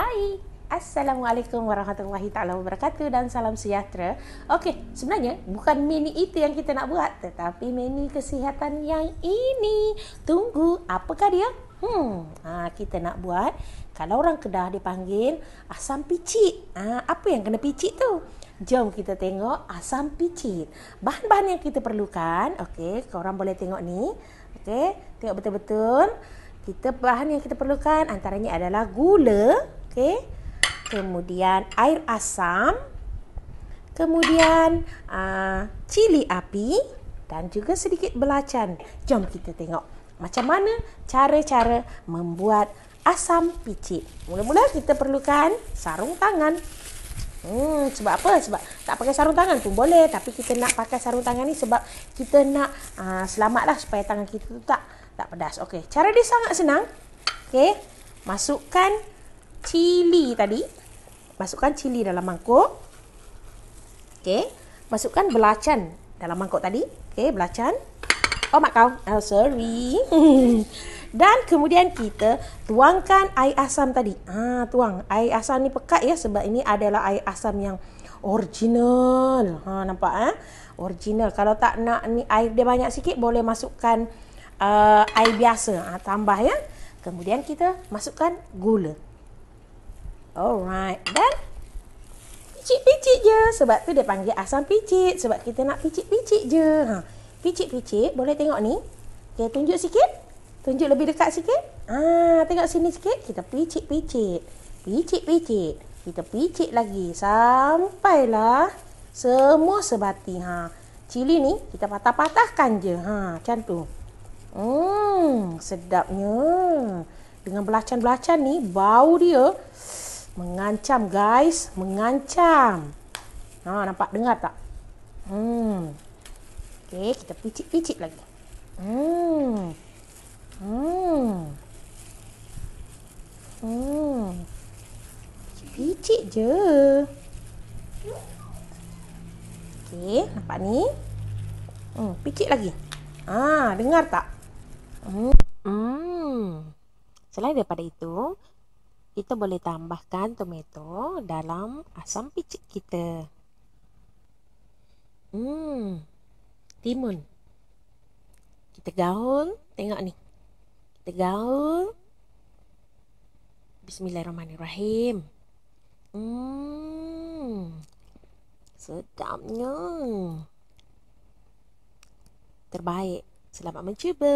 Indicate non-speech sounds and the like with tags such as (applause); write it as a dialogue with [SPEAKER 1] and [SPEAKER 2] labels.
[SPEAKER 1] Hai, Assalamualaikum warahmatullahi taala wabarakatuh dan salam sejahtera. Okey, sebenarnya bukan menu itu yang kita nak buat, tetapi menu kesihatan yang ini. Tunggu, apakah dia? Hmm, ha, kita nak buat kalau orang Kedah dia panggil asam picit. Ha, apa yang kena picit tu? Jom kita tengok asam picit. Bahan-bahan yang kita perlukan, okey, korang boleh tengok ni. Okey, tengok betul-betul. Kita bahan yang kita perlukan antaranya adalah gula, okey kemudian air asam, kemudian uh, cili api dan juga sedikit belacan. Jom kita tengok macam mana cara-cara membuat asam picit. Mula-mula kita perlukan sarung tangan. Hmm, sebab apa? Sebab tak pakai sarung tangan pun boleh. Tapi kita nak pakai sarung tangan ni sebab kita nak uh, selamatlah supaya tangan kita tu tak tak pedas. Okey, cara dia sangat senang. Okey, masukkan cili tadi masukkan cili dalam mangkuk. Okey, masukkan belacan dalam mangkuk tadi. Okey, belacan. Oh mak kau. Oh sorry. (laughs) Dan kemudian kita tuangkan air asam tadi. Ah, tuang. Air asam ni pekat ya sebab ini adalah air asam yang original. Ha, nampak eh? Original. Kalau tak nak ni air dia banyak sikit boleh masukkan uh, air biasa. Ha, tambah ya. Kemudian kita masukkan gula. Alright. Dan picit-picit je. Sebab tu dia panggil asam picit. Sebab kita nak picit-picit je. Ha. Picit-picit. Boleh tengok ni. Okay, tunjuk sikit. Tunjuk lebih dekat sikit. Ah, ha, tengok sini sikit. Kita picit-picit. Picit-picit. Kita picit lagi. Sampailah semua sebati. Ha. Cili ni kita patah-patahkan je. Ha, macam tu. Hmm, sedapnya. Dengan belacan-belacan ni, bau dia Mengancam guys, mengancam. Ha nampak dengar tak? Hmm. Okey, kita picit-picit lagi. Hmm. Hmm. Hmm. Picit je. Okey, nampak ni? Hmm, picit lagi. Ah, dengar tak? Hmm. hmm. Selain daripada itu, kita boleh tambahkan tomato dalam asam picit kita. Hmm. Timun. Kita gaul, tengok ni. Kita gaul. Bismillahirrahmanirrahim. Hmm. Sedapnya. Terbaik. Selamat mencuba.